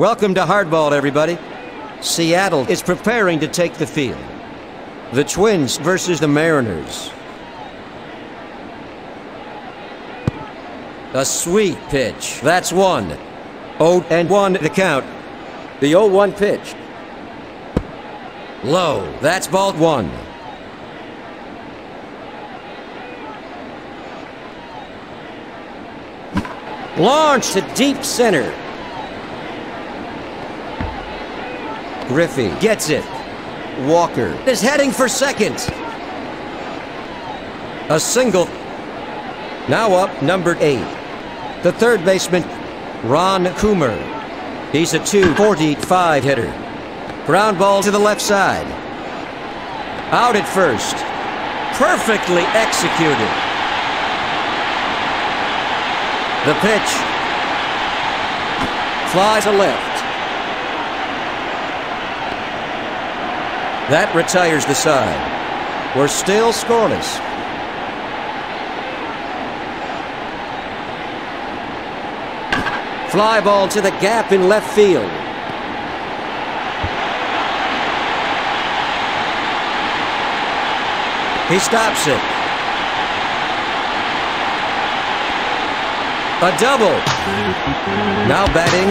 Welcome to Hardball, everybody. Seattle is preparing to take the field. The Twins versus the Mariners. A sweet pitch. That's one. Oh, and one the count. The 0-1 pitch. Low. That's ball one. Launch to deep center. Griffey gets it. Walker is heading for second. A single. Now up, number eight. The third baseman, Ron Coomer. He's a 245 hitter. Ground ball to the left side. Out at first. Perfectly executed. The pitch. Flies to left. That retires the side. We're still scoreless. Fly ball to the gap in left field. He stops it. A double. Now batting,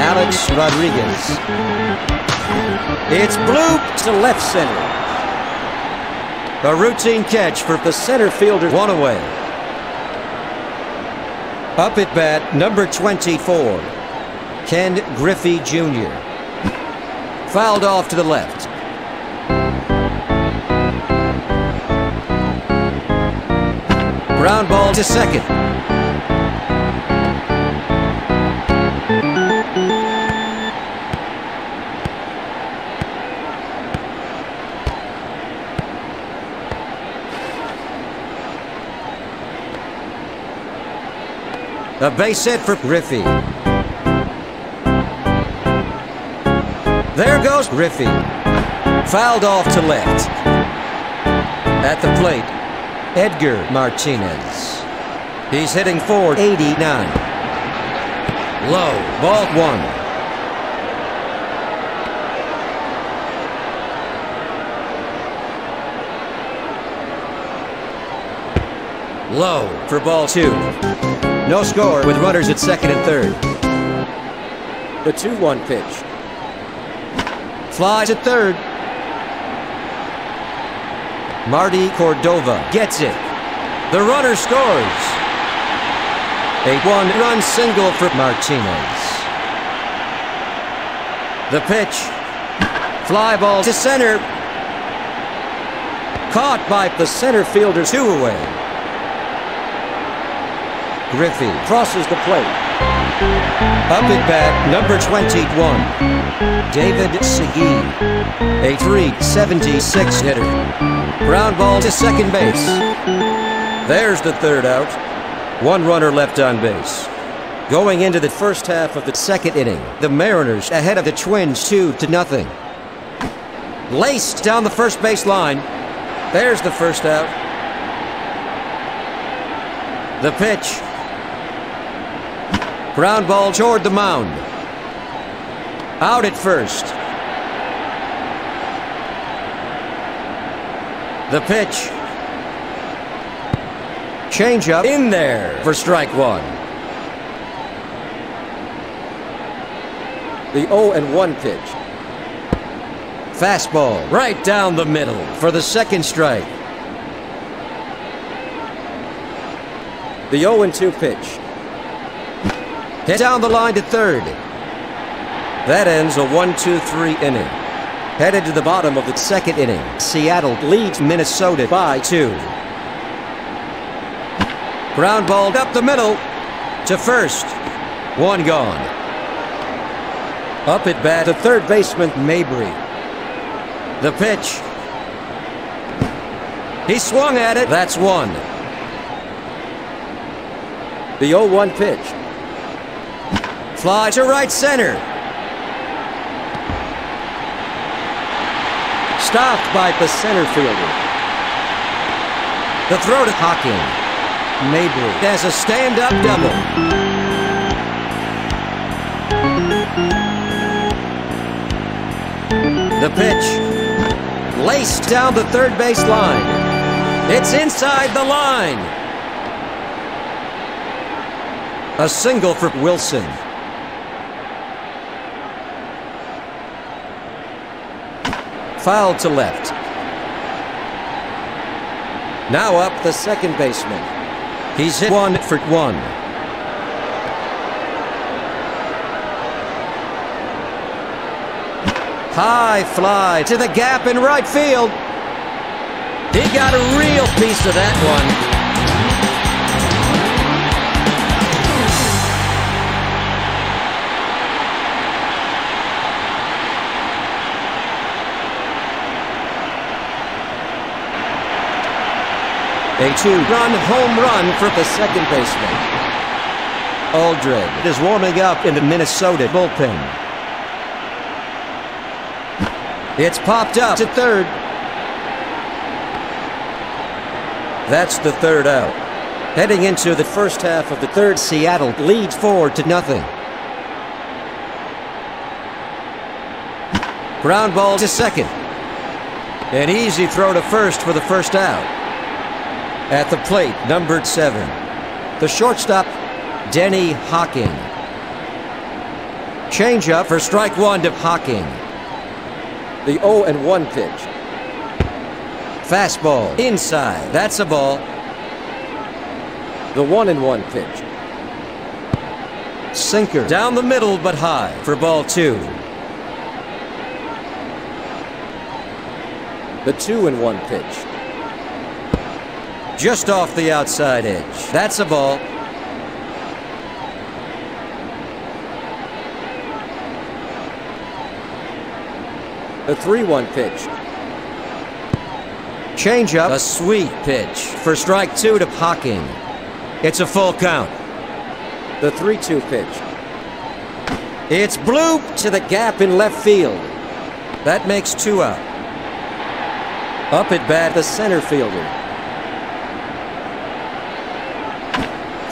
Alex Rodriguez. It's blooped to left center. A routine catch for the center fielder, one away. Up at bat, number 24, Ken Griffey Jr. Fouled off to the left. Ground ball to second. A base hit for Griffey. There goes Griffey. Fouled off to left. At the plate, Edgar Martinez. He's hitting for 89. Low, ball one. Low for ball two. No score with runners at second and third. The 2-1 pitch. Flies at third. Marty Cordova gets it. The runner scores. A one-run single for Martinez. The pitch. Fly ball to center. Caught by the center fielder, two away. Griffey crosses the plate. Up at bat, number 21, David Segui, a 376 hitter. Ground ball to second base. There's the third out. One runner left on base. Going into the first half of the second inning, the Mariners ahead of the Twins 2 to nothing. Laced down the first base line. There's the first out. The pitch. Ground ball toward the mound. Out at first. The pitch. Change up in there for strike one. The 0 and 1 pitch. Fastball right down the middle for the second strike. The 0 and 2 pitch. Hit down the line to third. That ends a 1-2-3 inning. Headed to the bottom of the second inning, Seattle leads Minnesota by two. Ground ball up the middle to first. One gone. Up at bat to third baseman Mabry. The pitch. He swung at it. That's one. The 0-1 pitch. Fly to right center. Stopped by the center fielder. The throw to Hawking. Mabry has a stand-up double. The pitch. Laced down the third base line. It's inside the line. A single for Wilson. Foul to left. Now up the second baseman. He's hit one for one. High fly to the gap in right field. He got a real piece of that one. A two-run home run for the second baseman. Aldred is warming up in the Minnesota bullpen. It's popped up to third. That's the third out. Heading into the first half of the third, Seattle leads four to nothing. Ground ball to second. An easy throw to first for the first out. At the plate, numbered seven, the shortstop, Denny Hocking. Changeup for strike one to Hocking. The 0 and 1 pitch. Fastball inside. That's a ball. The 1 and 1 pitch. Sinker down the middle but high for ball two. The 2 and 1 pitch just off the outside edge. That's a ball. The 3-1 pitch. Changeup, a sweet pitch for strike two to Hocking. It's a full count. The 3-2 pitch. It's bloop to the gap in left field. That makes two out. Up at bat, the center fielder.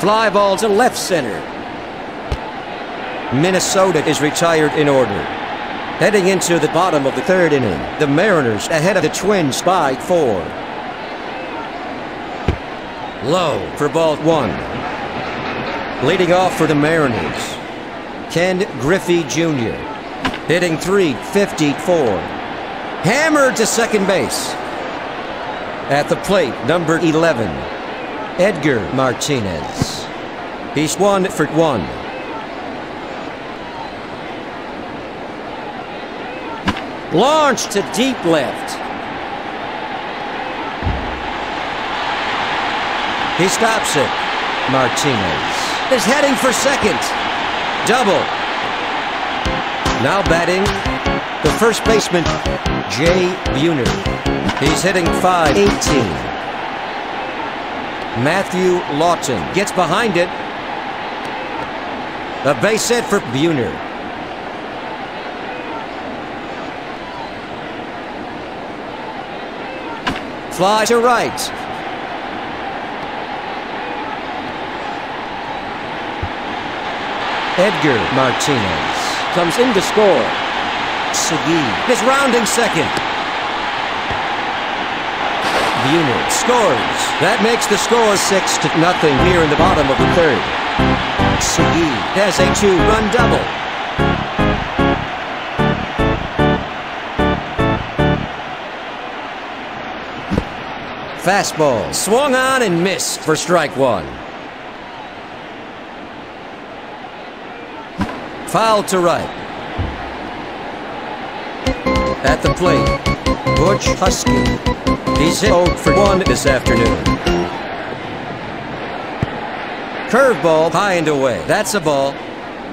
Fly ball to left center. Minnesota is retired in order. Heading into the bottom of the third inning, the Mariners ahead of the Twins by four. Low for ball one. Leading off for the Mariners, Ken Griffey Jr. Hitting 354. Hammered to second base. At the plate, number 11, Edgar Martinez. He's one for one. Launch to deep left. He stops it. Martinez is heading for second. Double. Now batting, the first baseman, Jay Buhner. He's hitting 518. Matthew Lawton gets behind it. The base hit for Buhner. Fly to right. Edgar Martinez comes in to score. Segui is rounding second. Buhner scores. That makes the score six to nothing here in the bottom of the third. Segui has a two-run double. Fastball swung on and missed for strike one. Foul to right. At the plate, Butch Huskey He's hit 0 for 1 this afternoon. Curveball high and away. That's a ball.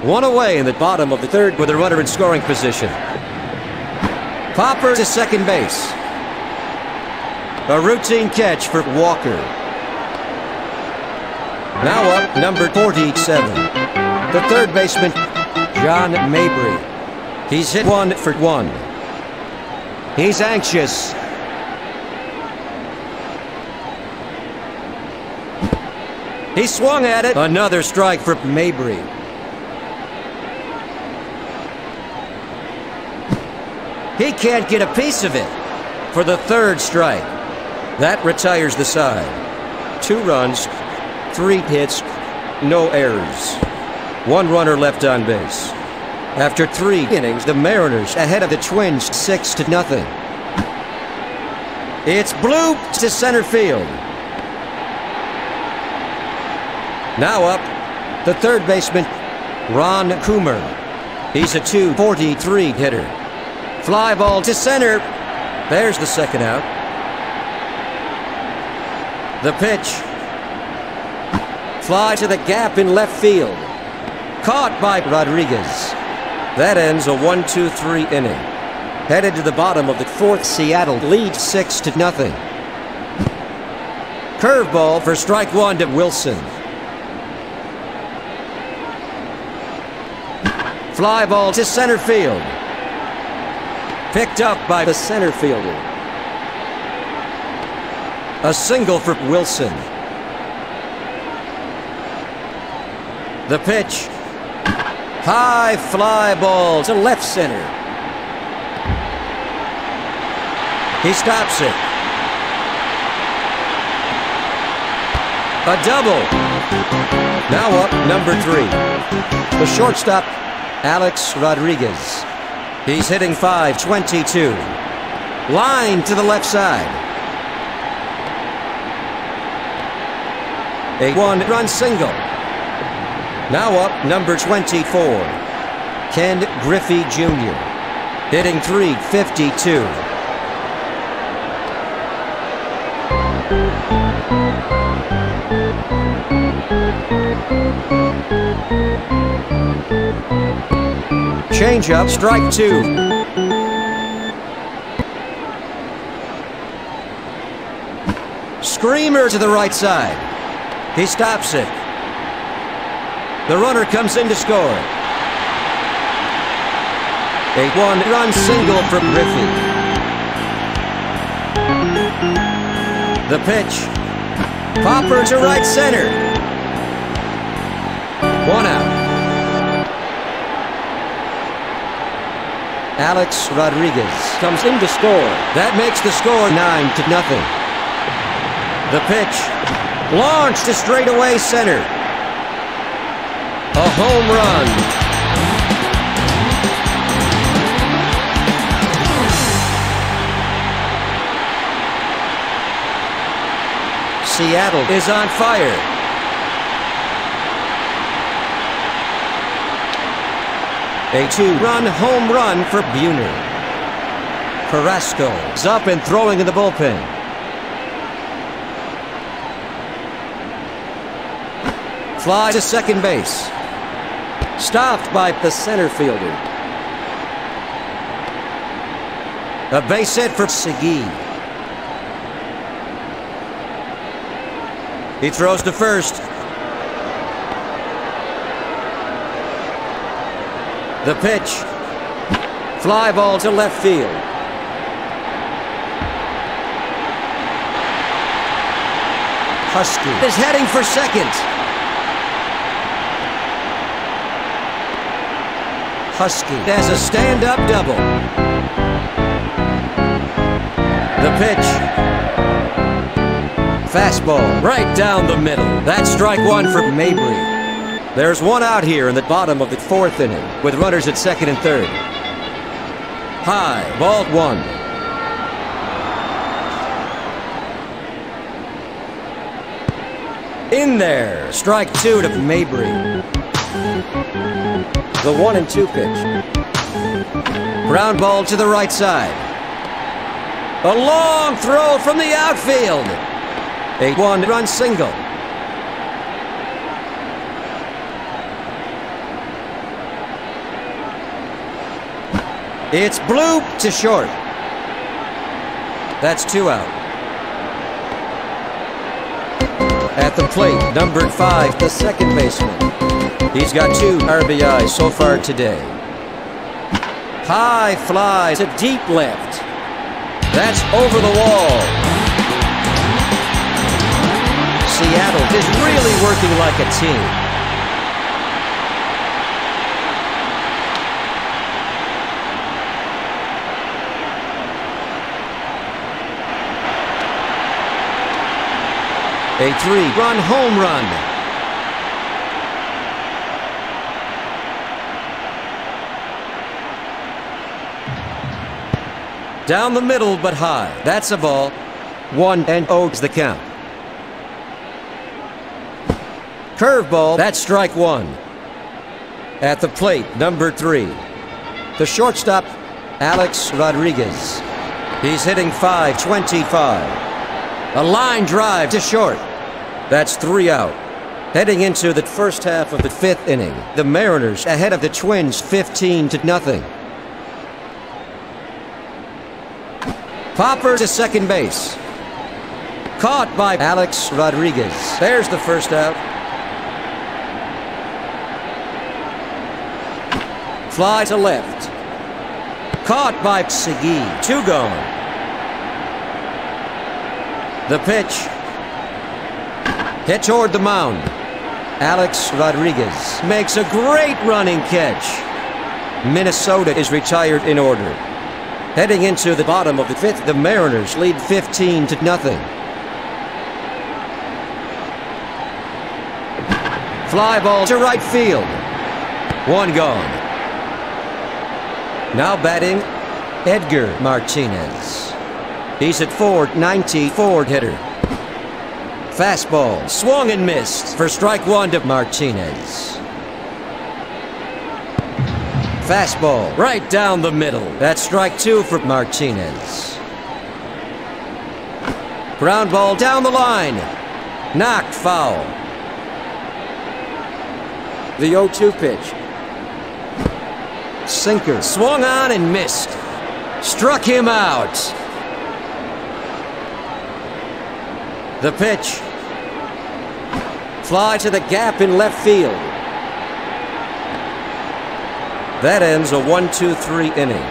One away in the bottom of the third with a runner in scoring position. Popper to second base. A routine catch for Walker. Now up, number 47. The third baseman, John Mabry. He's hit one for one. He's anxious. He swung at it. Another strike for Mabry. He can't get a piece of it for the third strike. That retires the side. Two runs, three hits, no errors. One runner left on base. After three innings, the Mariners ahead of the Twins six to nothing. It's bloop to center field. Now up, the third baseman, Ron Coomer. He's a 243 hitter. Fly ball to center. There's the second out. The pitch. Fly to the gap in left field. Caught by Rodriguez. That ends a 1 2 3 inning. Headed to the bottom of the fourth, Seattle leads 6 to nothing. Curveball for strike one to Wilson. Fly ball to center field. Picked up by the center fielder. A single for Wilson. The pitch. High fly ball to left center. He stops it. A double. Now up, number three. The shortstop, Alex Rodriguez. He's hitting 522. Line to the left side. A one-run single. Now up, number 24. Ken Griffey Jr. Hitting 352. Changeup, strike two. Screamer to the right side. He stops it. The runner comes in to score. A one-run single from Griffey. The pitch. Popper to right center. One out. Alex Rodriguez comes in to score. That makes the score 9 to nothing. The pitch. Launched to straightaway center. A home run. Seattle is on fire. A two-run home run for Buhner. Carrasco's up and throwing in the bullpen. Fly to second base. Stopped by the center fielder. A base hit for Segui. He throws to first. The pitch. Fly ball to left field. Huskey is heading for second. Huskey has a stand-up double. The pitch. Fastball right down the middle. That's strike one for Mabry. There's one out here in the bottom of the fourth inning with runners at second and third. High, ball one. In there, strike two to Mabry. The one and two pitch. Ground ball to the right side. A long throw from the outfield. A one-run single. It's blue to short. That's two out. At the plate, number five, the second baseman. He's got two RBIs so far today. High fly to deep left. That's over the wall. Seattle is really working like a team. A three-run home run. Down the middle, but high. That's a ball. One and oh Oaks the count. Curveball, that's strike one. At the plate, number three. The shortstop, Alex Rodriguez. He's hitting 525. A line drive to short. That's three out. Heading into the first half of the fifth inning, the Mariners ahead of the Twins 15 to nothing. Popper to second base. Caught by Alex Rodriguez. There's the first out. Fly to left. Caught by Segui. Two gone. The pitch. Hit toward the mound. Alex Rodriguez makes a great running catch. Minnesota is retired in order. Heading into the bottom of the fifth, the Mariners lead 15 to nothing. Fly ball to right field. One gone. Now batting, Edgar Martinez. He's at 490 Ford hitter. Fastball swung and missed for strike one to Martinez. Fastball right down the middle. That's strike two for Martinez. Ground ball down the line. Knocked foul. The 0 2 pitch. Sinker swung on and missed. Struck him out. The pitch. Fly to the gap in left field. That ends a 1 2 3 inning.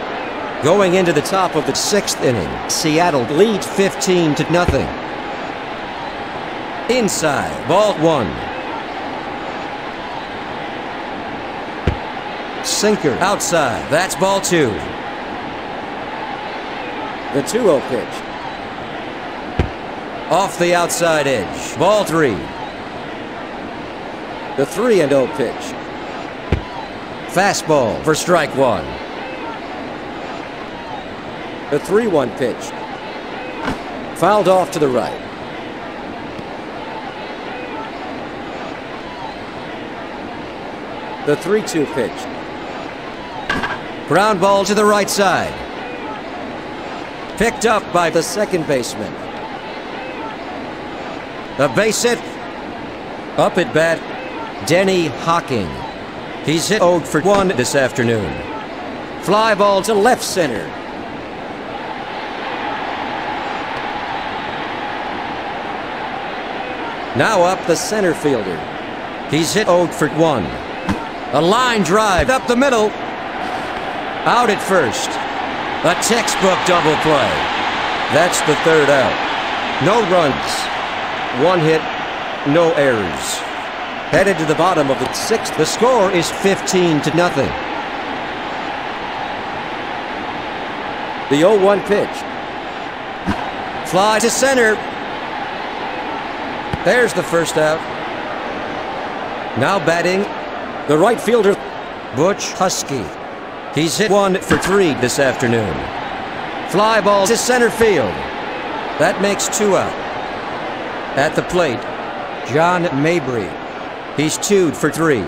Going into the top of the sixth inning, Seattle leads 15 to nothing. Inside, ball one. Sinker outside. That's ball two. The 2 0 pitch. Off the outside edge. Ball three. The 3 0 pitch. Fastball for strike one. The 3 1 pitch. Fouled off to the right. The 3 2 pitch. Ground ball to the right side. Picked up by the second baseman. The base hit. Up at bat, Denny Hocking. He's hit 0 for 1 this afternoon. Fly ball to left center. Now up the center fielder. He's hit 0 for 1. A line drive up the middle. Out at first. A textbook double play. That's the third out. No runs. One hit, no errors. Headed to the bottom of the sixth. The score is 15 to nothing. The 0-1 pitch. Fly to center. There's the first out. Now batting, the right fielder, Butch Huskey. He's hit one for three this afternoon. Fly ball to center field. That makes two out. At the plate, John Mabry. He's two for three.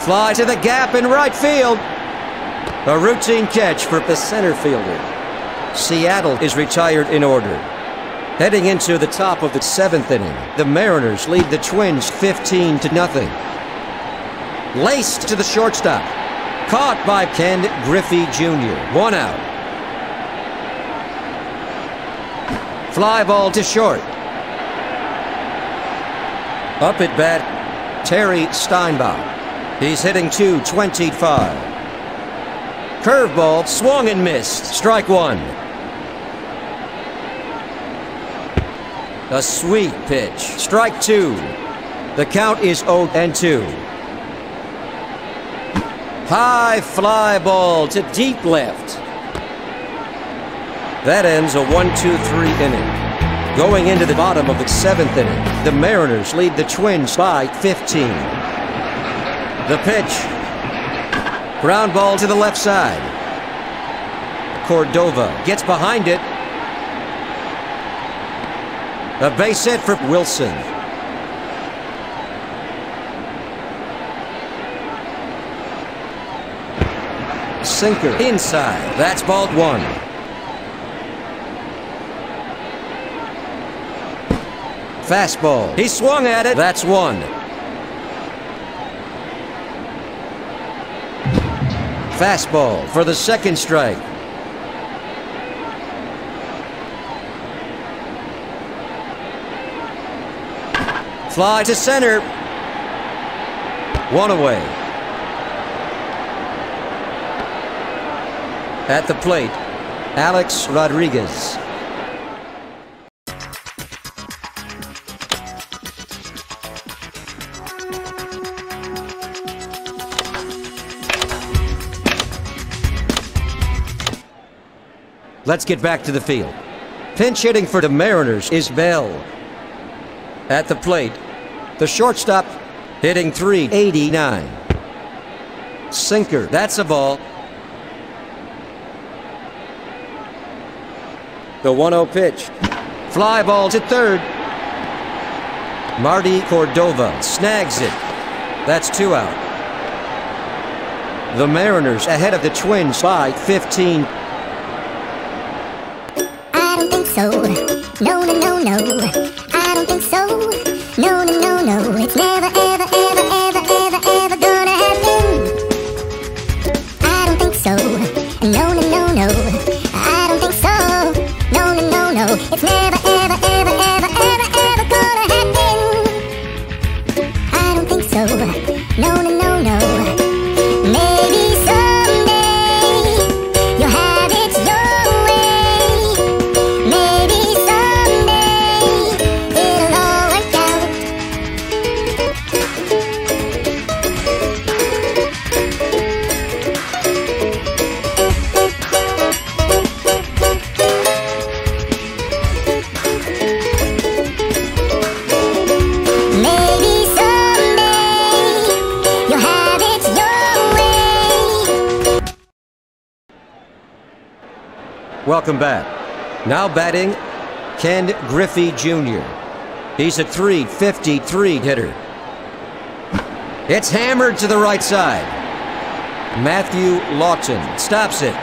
Fly to the gap in right field. A routine catch for the center fielder. Seattle is retired in order. Heading into the top of the seventh inning, the Mariners lead the Twins 15 to nothing. Laced to the shortstop. Caught by Ken Griffey Jr. One out. Fly ball to short. Up at bat, Terry Steinbach. He's hitting 225. Curveball swung and missed. Strike one. A sweet pitch. Strike two. The count is 0 and 2. High fly ball to deep left. That ends a 1 2 3 inning. Going into the bottom of the seventh inning, the Mariners lead the Twins by 15. The pitch. Ground ball to the left side. Cordova gets behind it. A base hit for Wilson. Sinker inside. That's ball one. Fastball. He swung at it. That's one. Fastball for the second strike. Fly to center. One away. At the plate, Alex Rodriguez. Let's get back to the field. Pinch hitting for the Mariners is Bell. At the plate, the shortstop hitting 389. Sinker, that's a ball. The 1 0 pitch. Fly ball to third. Marty Cordova snags it. That's two out. The Mariners ahead of the Twins by 15. So. No, no, no, no. I don't think so. No, no, no, no. It's never, ever, ever, ever, ever, Welcome back. Now batting, Ken Griffey Jr. He's a 353 hitter. It's hammered to the right side. Matthew Lawton stops it.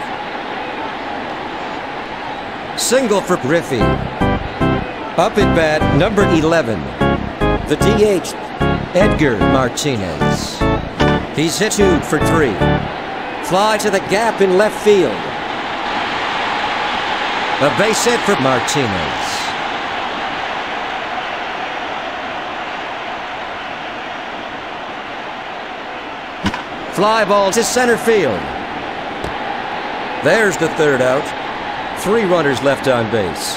Single for Griffey. Up at bat, number 11. The DH, Edgar Martinez. He's hit two for three. Fly to the gap in left field. A base hit for Martinez. Fly ball to center field. There's the third out. Three runners left on base.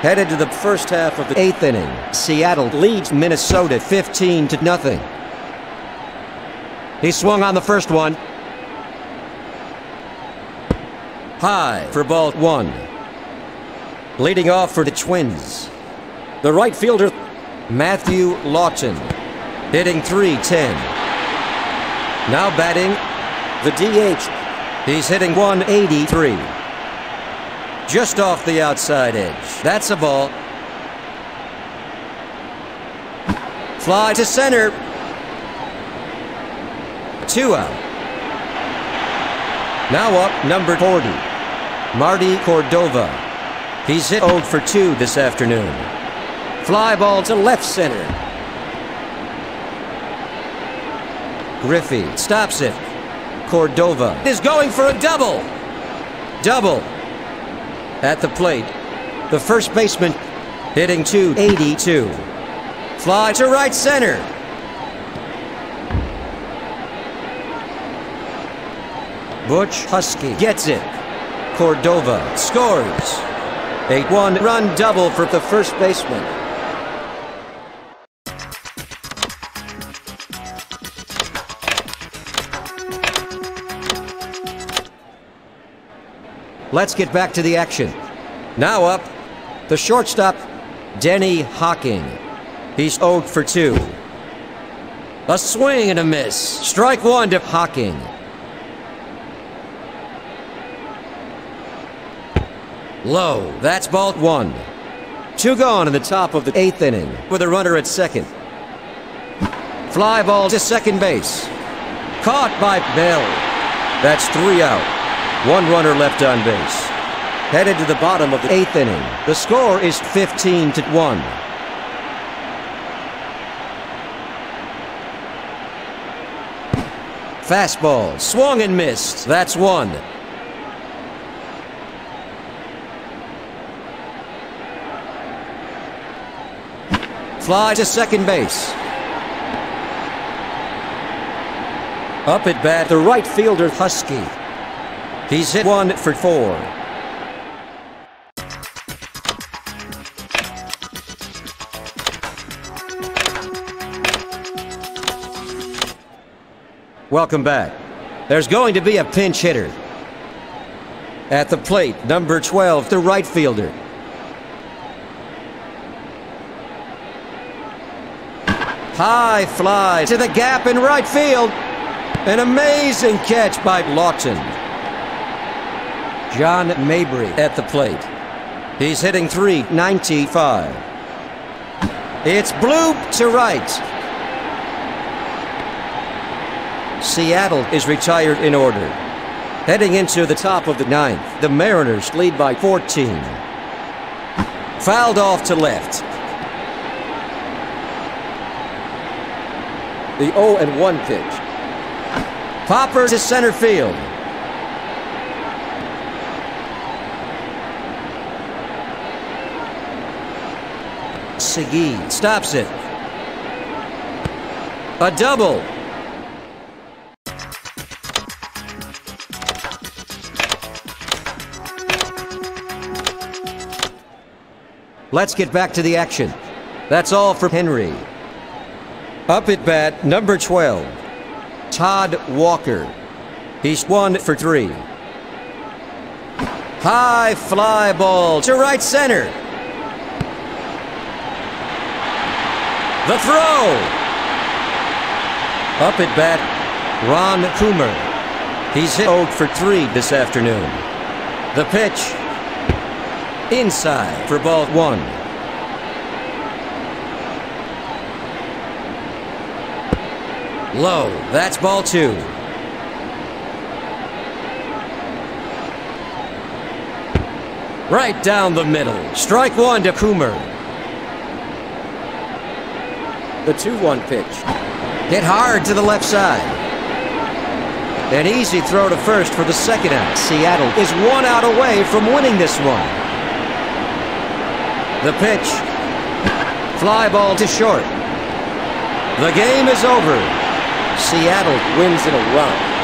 Headed to the first half of the eighth inning. Seattle leads Minnesota 15 to nothing. He swung on the first one. High for ball one. Leading off for the Twins. The right fielder, Matthew Lawton, hitting 310. Now batting, the DH. He's hitting 183. Just off the outside edge. That's a ball. Fly to center. Two out. Now up, number 40, Marty Cordova. He's hit 0 for 2 this afternoon. Fly ball to left center. Griffey stops it. Cordova is going for a double. Double. At the plate, the first baseman hitting 282. Fly to right center. Butch Huskey gets it. Cordova scores. A one run double for the first baseman. Let's get back to the action. Now up, the shortstop, Denny Hocking. He's 0 for 2. A swing and a miss. Strike one to Hocking. Low. That's ball one. Two gone in the top of the eighth inning with a runner at second. Fly ball to second base. Caught by Bell. That's three out. One runner left on base. Headed to the bottom of the eighth inning. The score is 15 to 1. Fastball, swung and missed. That's one. Fly to second base. Up at bat, the right fielder, Huskey. He's hit one for four. Welcome back. There's going to be a pinch hitter. At the plate, number 12, the right fielder. High fly to the gap in right field. An amazing catch by Lawton. John Mabry at the plate. He's hitting 395. It's bloop to right. Seattle is retired in order. Heading into the top of the ninth, the Mariners lead by 14. Fouled off to left. The 0 and 1 pitch. Popper to center field. Segui stops it. A double. Let's get back to the action. That's all for Henry. Up at bat, number 12, Todd Walker. He's one for three. High fly ball to right center. The throw. Up at bat, Ron Coomer. He's hit 0 for 3 this afternoon. The pitch. Inside for ball one. Low. That's ball two. Right down the middle. Strike one to Coomer. The 2-1 pitch. Hit hard to the left side. An easy throw to first for the second out. Seattle is one out away from winning this one. The pitch. Fly ball to short. The game is over. Seattle wins in a run.